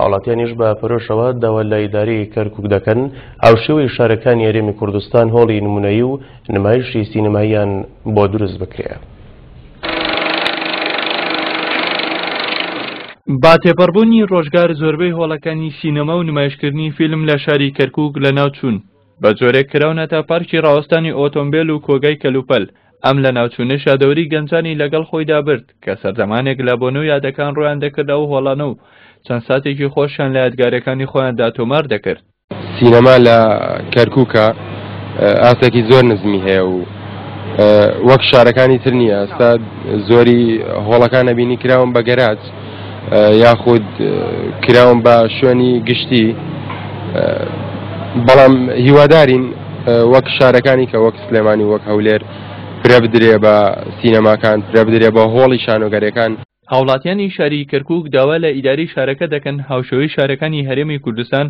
هاوڵاتیانیش بە پەرۆشەوە داوا لە ئیدارەی کەرکوک دەکەن هاوشێوەی شارەکانی هەرێمی کوردستان هۆڵی نمونەیی و نمایشی سینەماییان بۆ دروست بکرێ. با تێپەڕبوونی ڕۆژگار زۆربەی هۆڵەکانی سینەما و نمایشکردنی فیلم لە شاری کەرکوک لەناوچوون بە جۆرێک کراونەتە پارکی ڕاوەستانی ئۆتۆمبێل و کۆگای کەلوپەل ئەم لەناوچوونەش یادەوەری گەنجانی لەگەڵ خۆیدا برد کە سەردەمانێک لە بۆنە و یادەکان ڕۆیان دەکرد ئەو هۆڵانە و چەند ساتێکی خۆشیان لە یادگارەکانی خۆیاندا تۆمار دەکرد. سینەما لە کەرکووکە ئاستێکی زۆر نزمی هەیە و وەک شارەکانی تر نییە، ئێستا زۆری هۆڵەکان ئەبینی کراون بە گەراج، یاخود کراون بە شوێنی گشتی بەڵام هیوادارین وەک شارەکانی کە وەک سلێمانی وەک هەولێر فرە بدرێ بە سینەماکان فرە بدرێ بە هۆڵی شانۆگەرەکان هاوڵاتیانی شاری کەرکوک داوا لە ئیدارەی شارەکە دەکەن هاوشێوەی شارەکانی هەرێمی کوردستان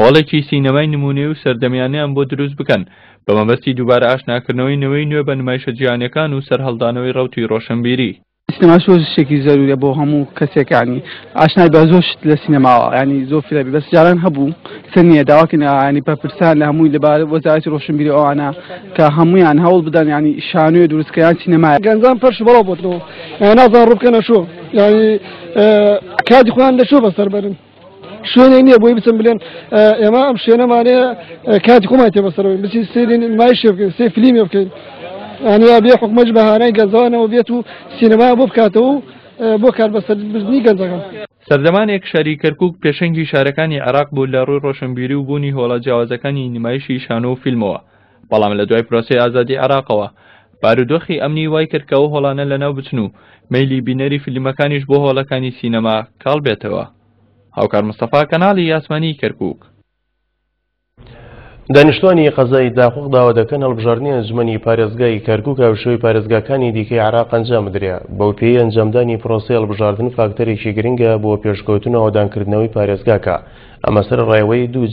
هۆڵێکی سینەمای نمونەی و سەردەمیانەیان بۆ دروست بکەن بەمەبەستی دووبارە ئاشناکردنەوەی نەوەی نوێ بە نمایشە جیهانەکان و سەرهەڵدانەوەی ڕەوتی ڕۆشنبیری سینەماش وەرزشێکی زەرورە بۆ هەموو کەسێکانی ئاشنای بە زۆر شت لە سینەماوە ینی زۆر فرەبی بەس جاران هەبوو سەر نیە داواکەن ینی پەپرسان لە هەمووی لەبار وەزارەتی ڕۆشنبیری ئەوانە کە هەمویان هەوڵ بدەن ینی شانوێ دروستکەیان سینەما گەنجان پرش بەڵاو بۆتەوە نازان ڕووبکەنە شۆ ینی کاتی خۆیان لە شۆ بەسەر بەرن شوێنێک نییە بۆی بچم بلێن ئێمە ئەم شوێنەمانەیە کاتی خۆمان تێ بەسەرەوەین بچین سێرین مای شێ بکەین سێ فلیمێ بکەین ئەنیا بێ حکومەش بەهارای گەزانەوە بێت و سینەما بۆ بکاتەوە و بۆ کار بەسەر بزنی گەنجەکان سەردەمانێک شاری کەرکک پێشەنگی شارەکانی عێراق بوو لە ڕووی ڕۆشنبیری و بوونی هۆڵە جیاوازەکانی نمایشی شانۆ و فیلمەوە بەڵام لە دوای پرۆسەی ئازادی عێراقەوە بارودۆخی ئەمنی وای کرد کە ئەو هۆڵانە لەناو بچن و مەیلی بینەری فیلمەکانیش بۆ هۆڵەکانی سینەما کاڵ بێتەوە هاوکار مستەفا کەناڵی یاسمانی کەرکک دانیشتوانی قەزای داقوق داوا دەکەن هەڵبژاردنی ئەنجومەنی پارێزگای کەرکک هاوشێوەی پارێزگاکانی دیکەی عراق ئەنجام بدرێ بەو پێی ئەنجامدانی پرۆسی هەڵبژاردن فاکتەرێکی گرنگە بۆ پێشکەوتن و ئەودانکردنەوەی پارێزگاکە ئەمە سەر ڕێوەی دوو